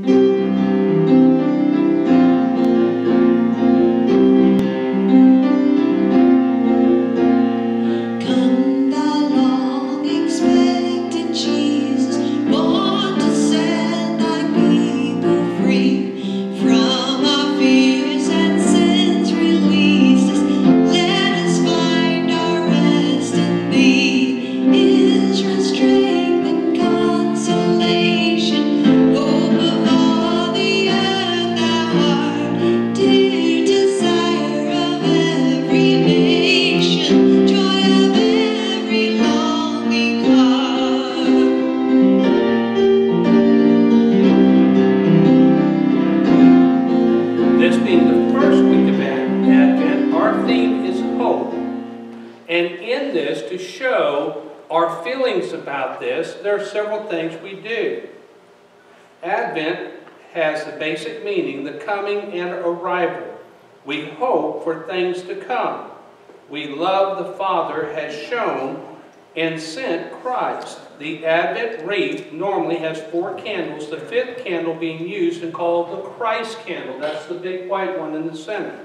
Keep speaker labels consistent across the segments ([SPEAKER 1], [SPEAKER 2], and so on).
[SPEAKER 1] Mm-hmm. For things to come. We love the Father has shown and sent Christ. The Advent wreath normally has four candles, the fifth candle being used and called the Christ candle. That's the big white one in the center.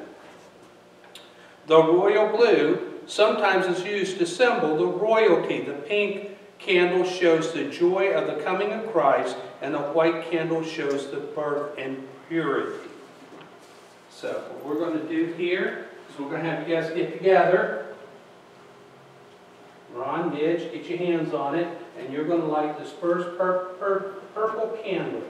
[SPEAKER 1] The royal blue sometimes is used to symbol the royalty. The pink candle shows the joy of the coming of Christ, and the white candle shows the birth and purity. So what we're going to do here is we're going to have you guys get together. Ron, Midge, get your hands on it, and you're going to light this first pur pur purple candle.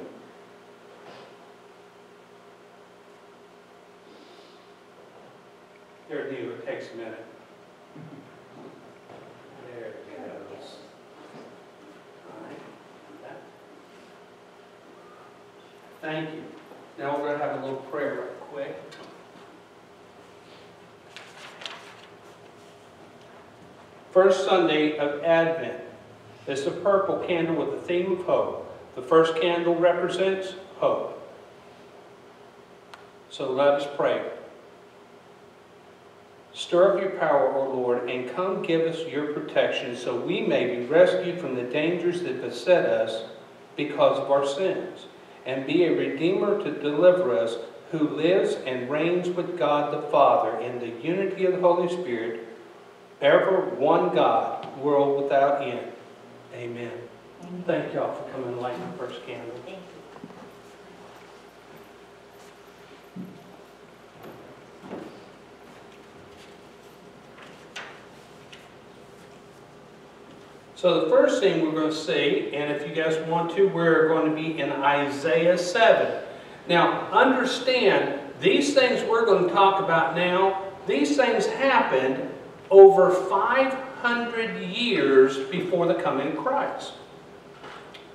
[SPEAKER 1] There, it takes a minute. There it goes. Right. Thank you. Now we're going to have a little prayer quick. First Sunday of Advent is the purple candle with the theme of hope. The first candle represents hope. So let us pray. Stir up your power, O Lord, and come give us your protection so we may be rescued from the dangers that beset us because of our sins, and be a redeemer to deliver us who lives and reigns with God the Father in the unity of the Holy Spirit, ever one God, world without end. Amen. Thank y'all for coming and lighting the first candle. So the first thing we're going to see, and if you guys want to, we're going to be in Isaiah 7. Now, understand, these things we're going to talk about now, these things happened over 500 years before the coming of Christ.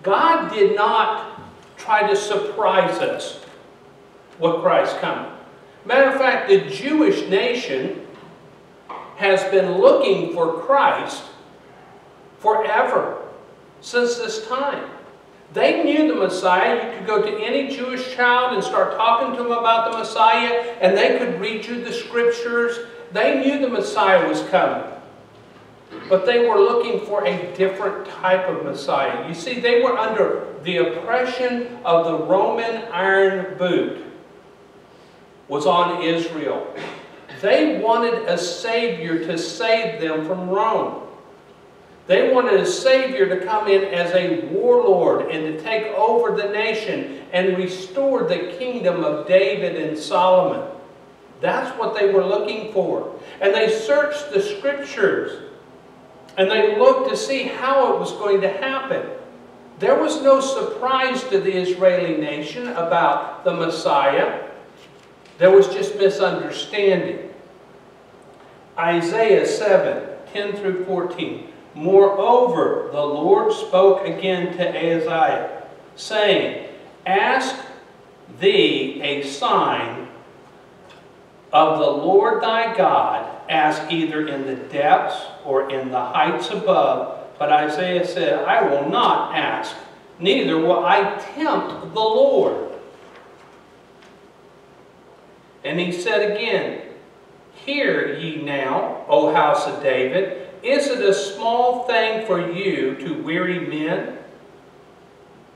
[SPEAKER 1] God did not try to surprise us with Christ coming. Matter of fact, the Jewish nation has been looking for Christ forever, since this time. They knew the Messiah. You could go to any Jewish child and start talking to them about the Messiah, and they could read you the scriptures. They knew the Messiah was coming. But they were looking for a different type of Messiah. You see, they were under the oppression of the Roman iron boot was on Israel. They wanted a Savior to save them from Rome. They wanted a Savior to come in as a warlord and to take over the nation and restore the kingdom of David and Solomon. That's what they were looking for. And they searched the scriptures and they looked to see how it was going to happen. There was no surprise to the Israeli nation about the Messiah. There was just misunderstanding. Isaiah 7, 10 through 14. Moreover, the Lord spoke again to Isaiah, saying, Ask thee a sign of the Lord thy God, ask either in the depths or in the heights above. But Isaiah said, I will not ask, neither will I tempt the Lord. And he said again, Hear ye now, O house of David, is it a small thing for you to weary men?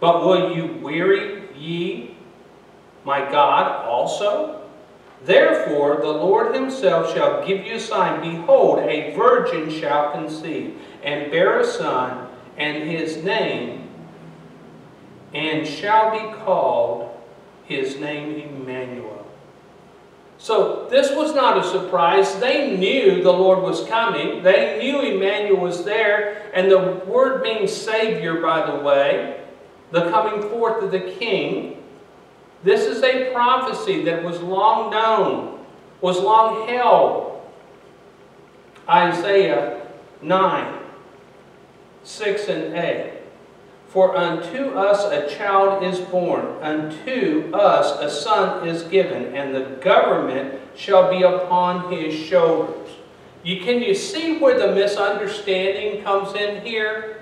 [SPEAKER 1] But will you weary ye my God also? Therefore the Lord himself shall give you a sign. Behold, a virgin shall conceive, and bear a son, and his name, and shall be called his name Emmanuel. So this was not a surprise. They knew the Lord was coming. They knew Emmanuel was there. And the word means Savior, by the way. The coming forth of the King. This is a prophecy that was long known, was long held. Isaiah 9, 6 and 8. For unto us a child is born, unto us a son is given, and the government shall be upon his shoulders. You, can you see where the misunderstanding comes in here?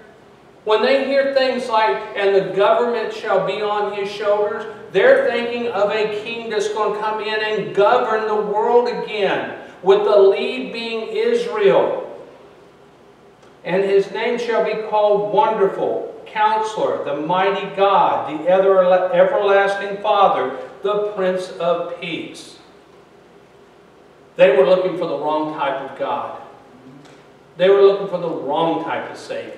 [SPEAKER 1] When they hear things like, and the government shall be on his shoulders, they're thinking of a king that's going to come in and govern the world again, with the lead being Israel. And his name shall be called Wonderful, Counselor, the Mighty God, the Everlasting Father, the Prince of Peace. They were looking for the wrong type of God. They were looking for the wrong type of Savior.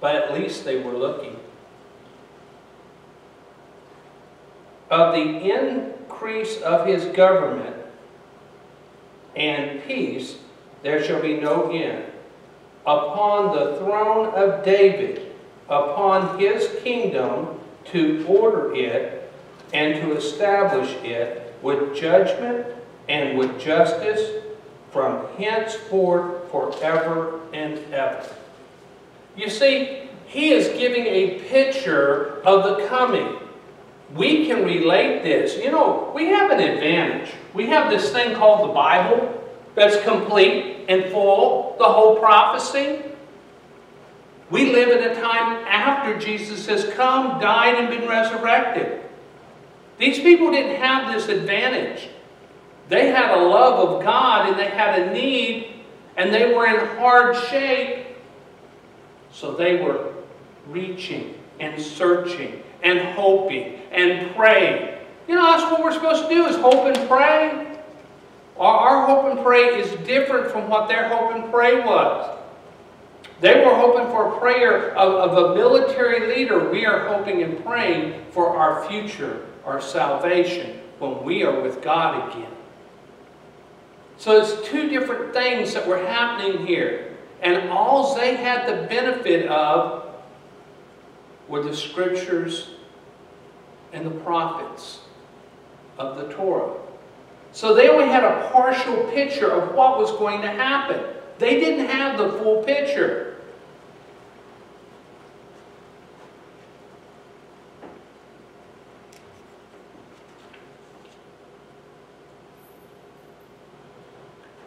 [SPEAKER 1] But at least they were looking. Of the increase of his government and peace, there shall be no end. Upon the throne of David, upon his kingdom, to order it and to establish it with judgment and with justice from henceforth forever and ever. You see, he is giving a picture of the coming. We can relate this. You know, we have an advantage. We have this thing called the Bible that's complete and full, the whole prophecy. We live in a time after Jesus has come, died, and been resurrected. These people didn't have this advantage. They had a love of God and they had a need and they were in hard shape. So they were reaching and searching and hoping and praying. You know, that's what we're supposed to do is hope and pray. Our, hope and pray is different from what their hope and pray was. They were hoping for a prayer of, of a military leader. We are hoping and praying for our future, our salvation, when we are with God again. So it's two different things that were happening here. And all they had the benefit of were the scriptures and the prophets of the Torah. So they only had a partial picture of what was going to happen. They didn't have the full picture.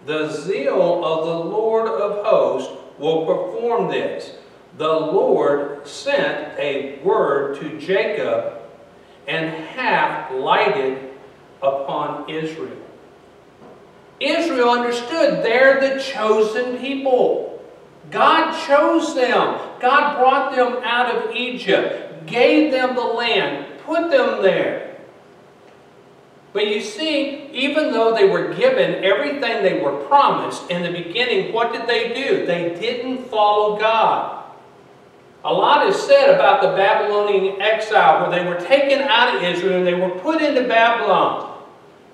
[SPEAKER 1] The zeal of the Lord of hosts will perform this. The Lord sent a word to Jacob and hath lighted upon Israel. Israel understood they're the chosen people. God chose them. God brought them out of Egypt, gave them the land, put them there. But you see, even though they were given everything they were promised in the beginning, what did they do? They didn't follow God. A lot is said about the Babylonian exile where they were taken out of Israel and they were put into Babylon.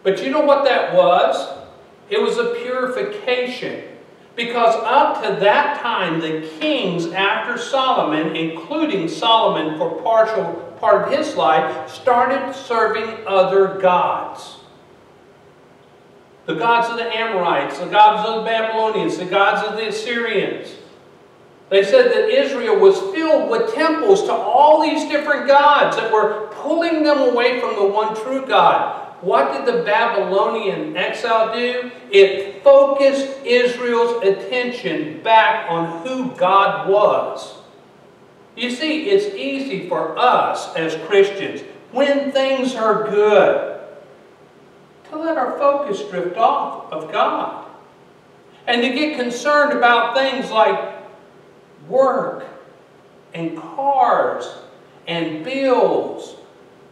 [SPEAKER 1] But you know what that was? It was a purification. Because up to that time, the kings after Solomon, including Solomon for partial part of his life, started serving other gods. The gods of the Amorites, the gods of the Babylonians, the gods of the Assyrians. They said that Israel was filled with temples to all these different gods that were pulling them away from the one true God. What did the Babylonian exile do? It focused Israel's attention back on who God was. You see, it's easy for us as Christians, when things are good, to let our focus drift off of God. And to get concerned about things like work and cars and bills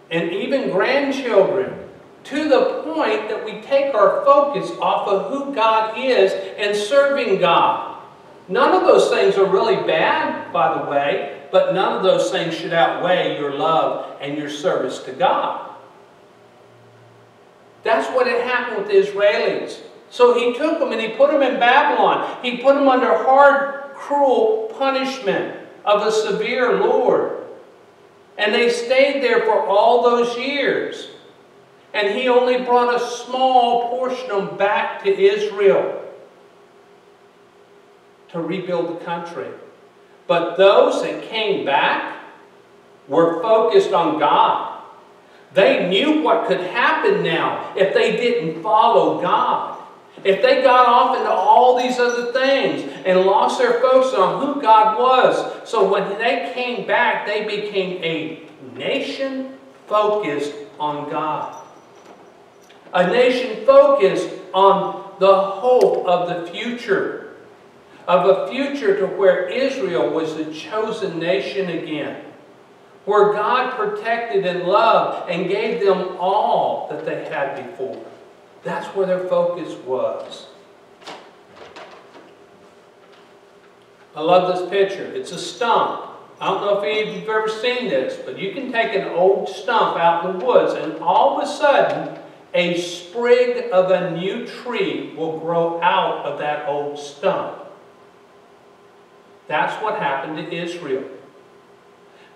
[SPEAKER 1] and even grandchildren to the point that we take our focus off of who God is and serving God. None of those things are really bad, by the way, but none of those things should outweigh your love and your service to God. That's what had happened with the Israelis. So he took them and he put them in Babylon. He put them under hard, cruel punishment of a severe Lord. And they stayed there for all those years. And he only brought a small portion of them back to Israel to rebuild the country. But those that came back were focused on God. They knew what could happen now if they didn't follow God. If they got off into all these other things and lost their focus on who God was. So when they came back, they became a nation focused on God. A nation focused on the hope of the future. Of a future to where Israel was the chosen nation again. Where God protected and loved and gave them all that they had before. That's where their focus was. I love this picture. It's a stump. I don't know if any of you have ever seen this, but you can take an old stump out in the woods and all of a sudden a sprig of a new tree will grow out of that old stump. That's what happened to Israel.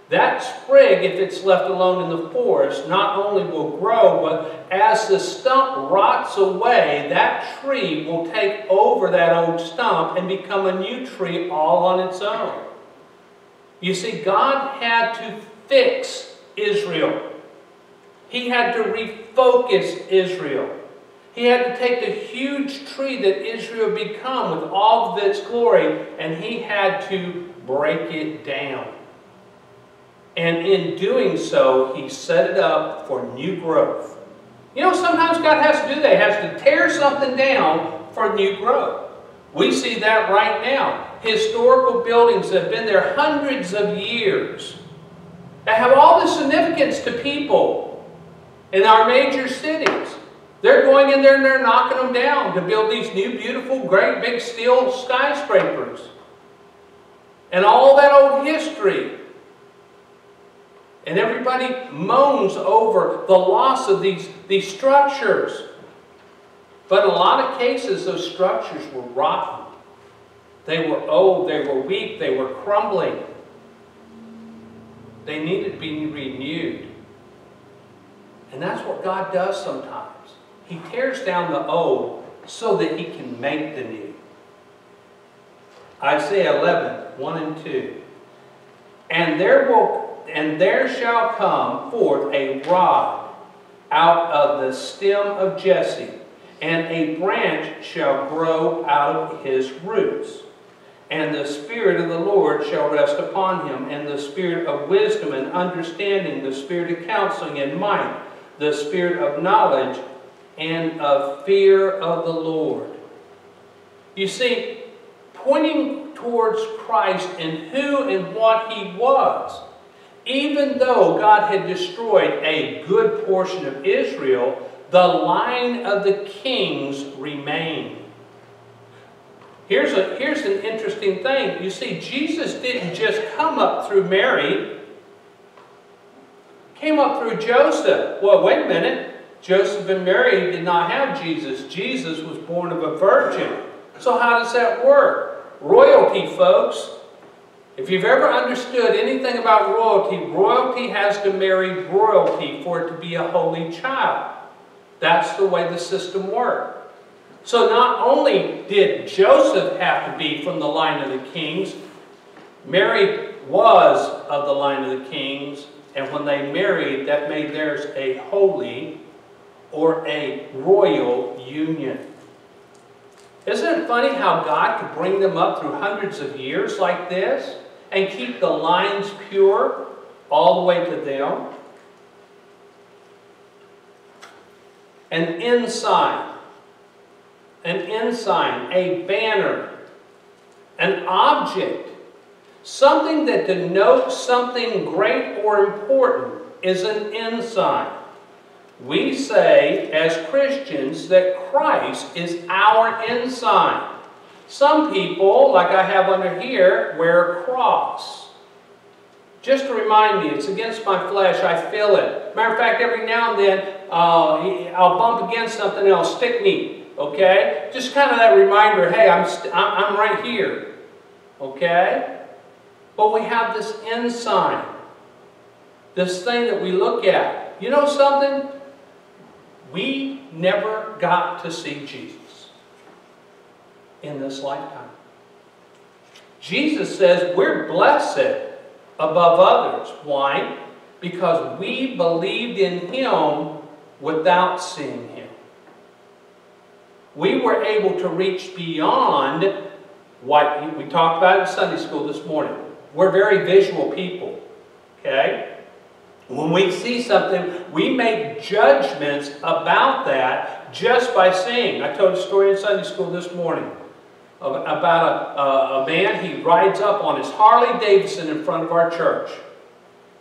[SPEAKER 1] That sprig, if it's left alone in the forest, not only will grow, but as the stump rots away, that tree will take over that old stump and become a new tree all on its own. You see, God had to fix Israel. He had to refocus Israel. He had to take the huge tree that Israel had become with all of its glory, and he had to break it down. And in doing so, he set it up for new growth. You know, sometimes God has to do that. He has to tear something down for new growth. We see that right now. Historical buildings that have been there hundreds of years that have all the significance to people in our major cities. They're going in there and they're knocking them down to build these new, beautiful, great big steel skyscrapers. And all that old history. And everybody moans over the loss of these, these structures. But in a lot of cases, those structures were rotten. They were old, they were weak, they were crumbling. They needed to be renewed. And that's what God does sometimes. He tears down the old so that he can make the new. Isaiah 11, 1 and 2. And there will and there shall come forth a rod out of the stem of Jesse, and a branch shall grow out of his roots. And the Spirit of the Lord shall rest upon him, and the Spirit of wisdom and understanding, the Spirit of counseling and might, the Spirit of knowledge and of fear of the Lord. You see, pointing towards Christ and who and what he was, even though God had destroyed a good portion of Israel, the line of the kings remained. Here's, a, here's an interesting thing. You see, Jesus didn't just come up through Mary. Came up through Joseph. Well, wait a minute. Joseph and Mary did not have Jesus. Jesus was born of a virgin. So how does that work? Royalty, folks. If you've ever understood anything about royalty, royalty has to marry royalty for it to be a holy child. That's the way the system worked. So not only did Joseph have to be from the line of the kings, Mary was of the line of the kings, and when they married, that made theirs a holy or a royal union. Isn't it funny how God could bring them up through hundreds of years like this and keep the lines pure all the way to them? An ensign, an ensign, a banner, an object Something that denotes something great or important is an ensign. We say, as Christians, that Christ is our ensign. Some people, like I have under here, wear a cross. Just to remind me, it's against my flesh, I feel it. Matter of fact, every now and then, uh, I'll bump against something and it'll stick me, okay? Just kind of that reminder, hey, I'm, I'm right here, okay? But we have this ensign, this thing that we look at. You know something? We never got to see Jesus in this lifetime. Jesus says we're blessed above others. Why? Because we believed in Him without seeing Him. We were able to reach beyond what we talked about in Sunday school this morning. We're very visual people. Okay? When we see something, we make judgments about that just by seeing. I told a story in Sunday school this morning about a, a, a man. He rides up on his Harley Davidson in front of our church.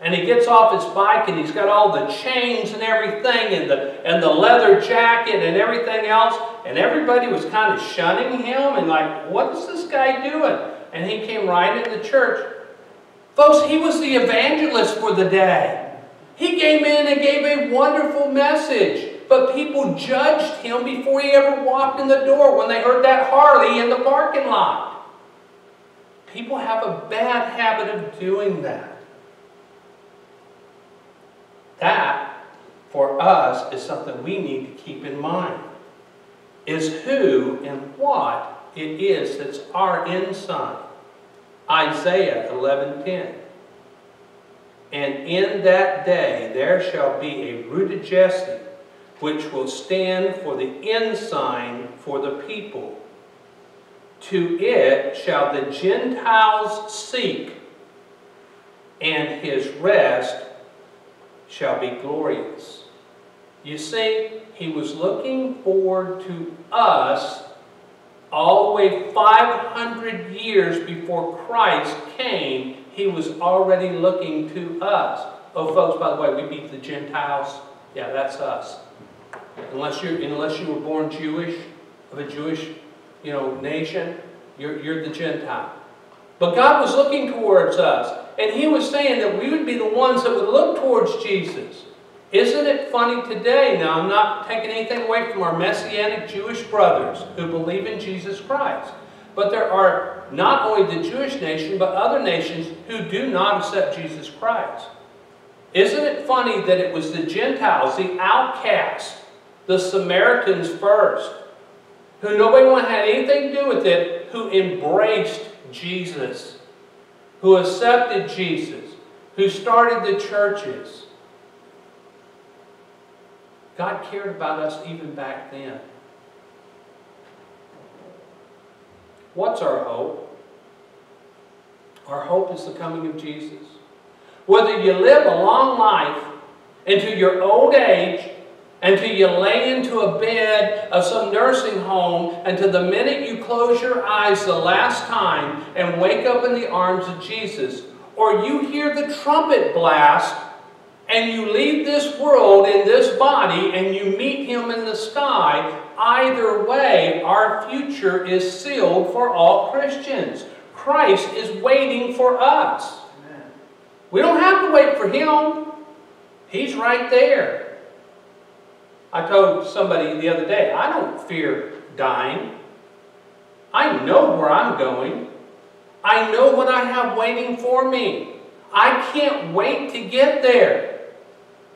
[SPEAKER 1] And he gets off his bike and he's got all the chains and everything and the, and the leather jacket and everything else. And everybody was kind of shunning him and like, what is this guy doing? And he came right into church. Folks, he was the evangelist for the day. He came in and gave a wonderful message. But people judged him before he ever walked in the door when they heard that Harley in the parking lot. People have a bad habit of doing that. That, for us, is something we need to keep in mind. Is who and what it is that's our ensign. Isaiah 11.10 and in that day there shall be a root of Jesse, which will stand for the ensign for the people. To it shall the Gentiles seek, and his rest shall be glorious. You see, he was looking forward to us all the way 500 years before Christ came he was already looking to us. Oh, folks, by the way, we beat the Gentiles. Yeah, that's us. Unless you unless you were born Jewish, of a Jewish, you know, nation, you're, you're the Gentile. But God was looking towards us. And He was saying that we would be the ones that would look towards Jesus. Isn't it funny today? Now, I'm not taking anything away from our Messianic Jewish brothers who believe in Jesus Christ. But there are not only the Jewish nation, but other nations who do not accept Jesus Christ. Isn't it funny that it was the Gentiles, the outcasts, the Samaritans first, who nobody wanted had anything to do with it, who embraced Jesus, who accepted Jesus, who started the churches. God cared about us even back then. What's our hope? Our hope is the coming of Jesus. Whether you live a long life into your old age, until you lay into a bed of some nursing home, until the minute you close your eyes the last time and wake up in the arms of Jesus, or you hear the trumpet blast and you leave this world in this body and you meet him in the sky, either way, our future is sealed for all Christians. Christ is waiting for us. Amen. We don't have to wait for him. He's right there. I told somebody the other day, I don't fear dying. I know where I'm going. I know what I have waiting for me. I can't wait to get there.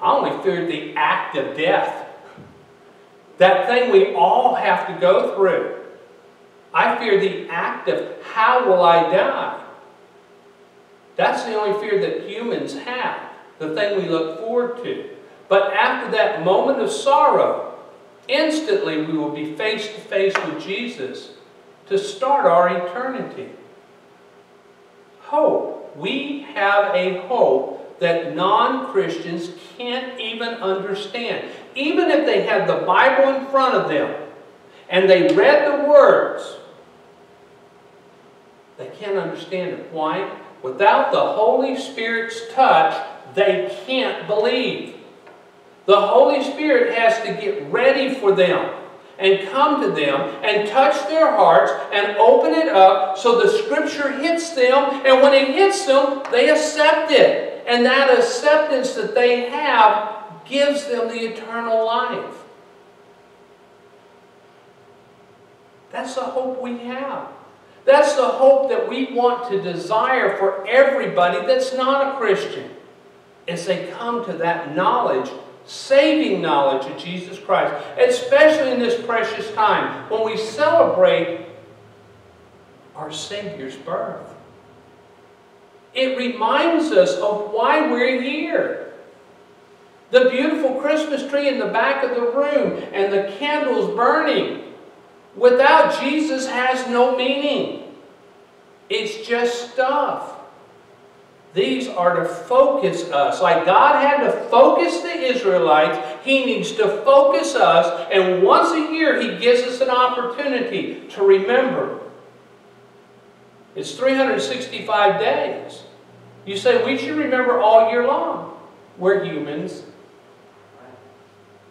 [SPEAKER 1] I only fear the act of death. That thing we all have to go through. I fear the act of how will I die? That's the only fear that humans have, the thing we look forward to. But after that moment of sorrow, instantly we will be face to face with Jesus to start our eternity. Hope. We have a hope that non-Christians can't even understand. Even if they had the Bible in front of them and they read the words, they can't understand it. Why? Without the Holy Spirit's touch, they can't believe. The Holy Spirit has to get ready for them and come to them and touch their hearts and open it up so the Scripture hits them. And when it hits them, they accept it. And that acceptance that they have gives them the eternal life. That's the hope we have. That's the hope that we want to desire for everybody that's not a Christian. As they come to that knowledge, saving knowledge of Jesus Christ, especially in this precious time when we celebrate our Savior's birth. It reminds us of why we're here. The beautiful Christmas tree in the back of the room and the candles burning without Jesus has no meaning. It's just stuff. These are to focus us. Like God had to focus the Israelites, He needs to focus us. And once a year, He gives us an opportunity to remember. It's 365 days. You say, we should remember all year long. We're humans.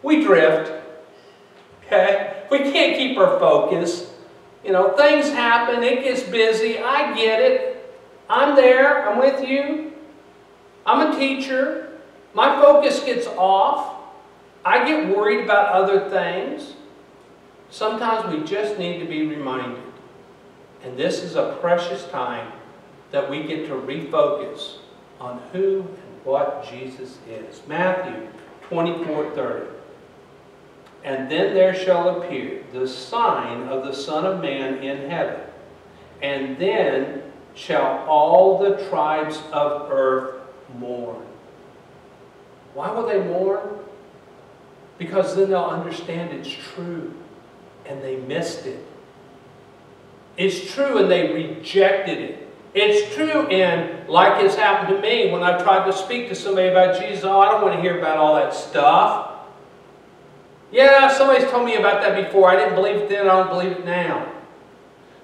[SPEAKER 1] We drift. Okay? We can't keep our focus. You know, things happen, it gets busy, I get it. I'm there, I'm with you. I'm a teacher. My focus gets off. I get worried about other things. Sometimes we just need to be reminded. And this is a precious time that we get to refocus on who and what Jesus is. Matthew 24 30. And then there shall appear the sign of the Son of Man in heaven. And then shall all the tribes of earth mourn. Why will they mourn? Because then they'll understand it's true and they missed it. It's true and they rejected it. It's true and like it's happened to me when I've tried to speak to somebody about Jesus, oh, I don't want to hear about all that stuff. Yeah, somebody's told me about that before. I didn't believe it then, I don't believe it now.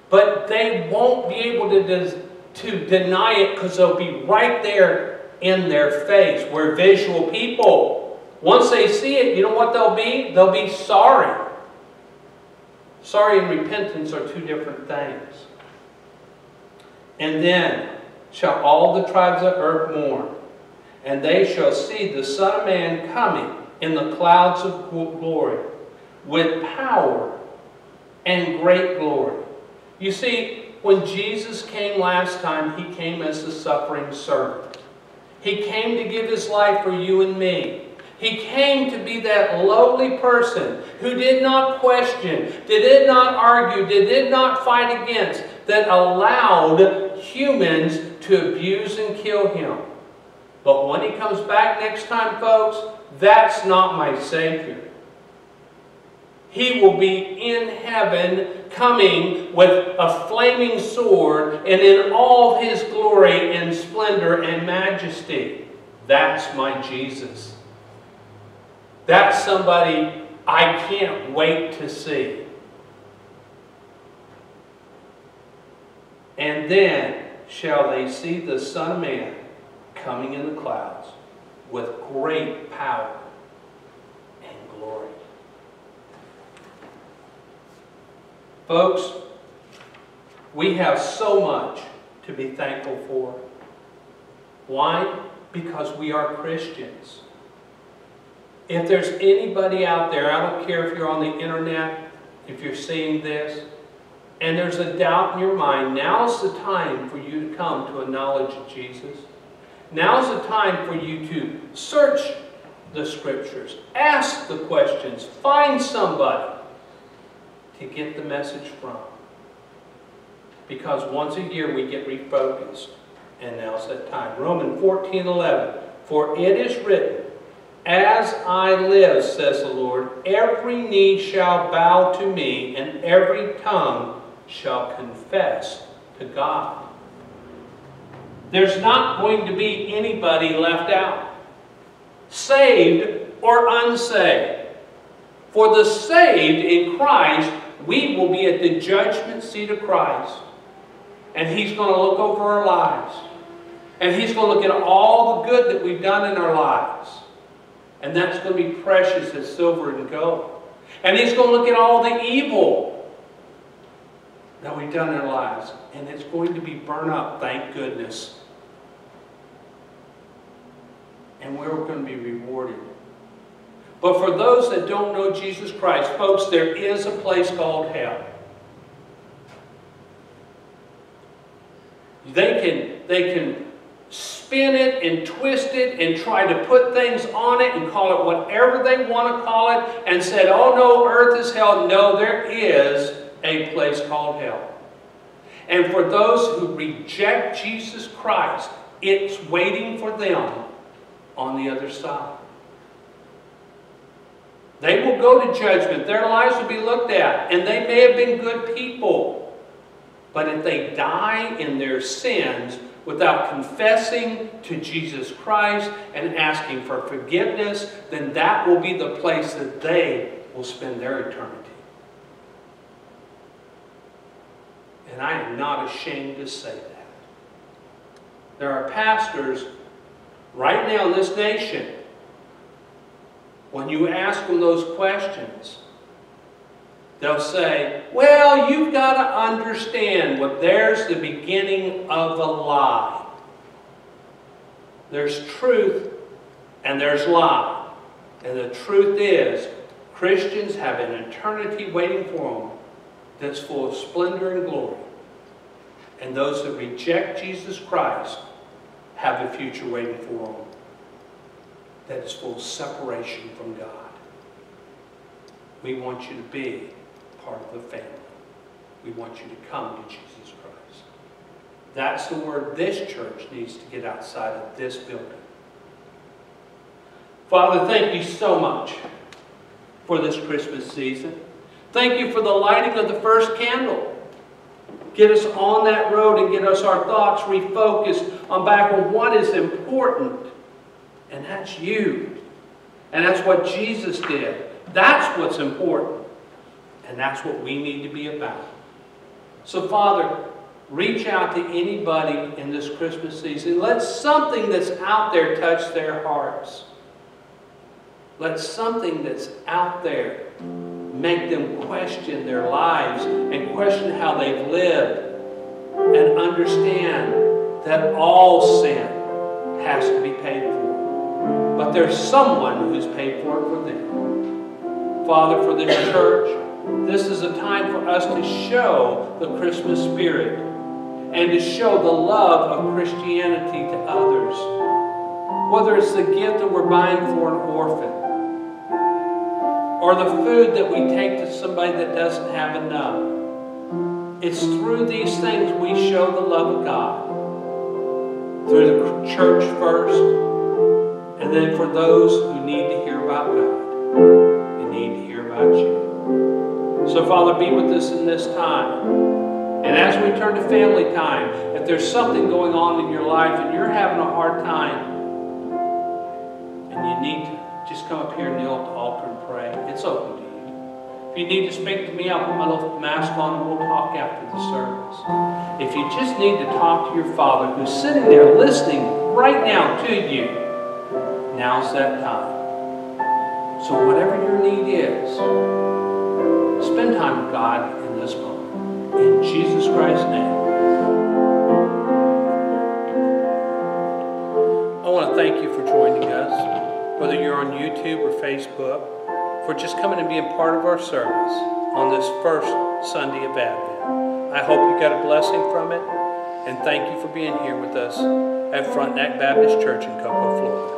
[SPEAKER 1] But they won't be able to, to deny it because they'll be right there in their face. We're visual people. Once they see it, you know what they'll be? They'll be sorry. Sorry and repentance are two different things. And then shall all the tribes of earth mourn, and they shall see the Son of Man coming in the clouds of glory with power and great glory. You see, when Jesus came last time, he came as the suffering servant. He came to give his life for you and me. He came to be that lowly person who did not question, did not argue, did not fight against, that allowed humans to abuse and kill him. But when he comes back next time, folks, that's not my Savior. He will be in heaven coming with a flaming sword and in all his glory and splendor and majesty. That's my Jesus. That's somebody I can't wait to see. And then shall they see the Son of Man coming in the clouds with great power and glory. Folks, we have so much to be thankful for. Why? Because we are Christians. If there's anybody out there, I don't care if you're on the internet, if you're seeing this, and there's a doubt in your mind, now's the time for you to come to a knowledge of Jesus. Now's the time for you to search the scriptures, ask the questions, find somebody to get the message from. Because once a year we get refocused, and now's that time. Romans 14 11. For it is written, As I live, says the Lord, every knee shall bow to me, and every tongue shall confess to God. There's not going to be anybody left out, saved or unsaved. For the saved in Christ, we will be at the judgment seat of Christ. And He's going to look over our lives. And He's going to look at all the good that we've done in our lives. And that's going to be precious as silver and gold. And He's going to look at all the evil that we've done in our lives. And it's going to be burned up, thank goodness. And we're going to be rewarded. But for those that don't know Jesus Christ, folks, there is a place called hell. They can, they can spin it and twist it and try to put things on it and call it whatever they want to call it and said, oh no, earth is hell. No, there is a place called hell. And for those who reject Jesus Christ, it's waiting for them on the other side. They will go to judgment. Their lives will be looked at. And they may have been good people. But if they die in their sins without confessing to Jesus Christ and asking for forgiveness, then that will be the place that they will spend their eternity. And I am not ashamed to say that. There are pastors right now in this nation when you ask them those questions, they'll say, well, you've got to understand what there's the beginning of a lie. There's truth and there's lie. And the truth is, Christians have an eternity waiting for them that's full of splendor and glory. And those that reject Jesus Christ have a future waiting for them that is full of separation from God. We want you to be part of the family. We want you to come to Jesus Christ. That's the word this church needs to get outside of this building. Father, thank you so much for this Christmas season. Thank you for the lighting of the first candle. Get us on that road and get us our thoughts refocused on back on what is important and that's you. And that's what Jesus did. That's what's important. And that's what we need to be about. So, Father, reach out to anybody in this Christmas season. Let something that's out there touch their hearts. Let something that's out there make them question their lives and question how they've lived and understand that all sin has to be paid for. But there's someone who's paid for it for them. Father, for this church, this is a time for us to show the Christmas spirit and to show the love of Christianity to others. Whether it's the gift that we're buying for an orphan, or the food that we take to somebody that doesn't have enough. It's through these things we show the love of God. Through the church first, and then for those who need to hear about God, and need to hear about you. So, Father, be with us in this time. And as we turn to family time, if there's something going on in your life and you're having a hard time, and you need to just come up here and kneel at the altar and pray, it's open to you. If you need to speak to me, I'll put my little mask on and we'll talk after the service. If you just need to talk to your Father who's sitting there listening right now to you, Now's that time. So whatever your need is, spend time with God in this moment. In Jesus Christ's name. I want to thank you for joining us, whether you're on YouTube or Facebook, for just coming and being part of our service on this first Sunday of Advent. I hope you got a blessing from it, and thank you for being here with us at Frontenac Baptist Church in Cocoa, Florida.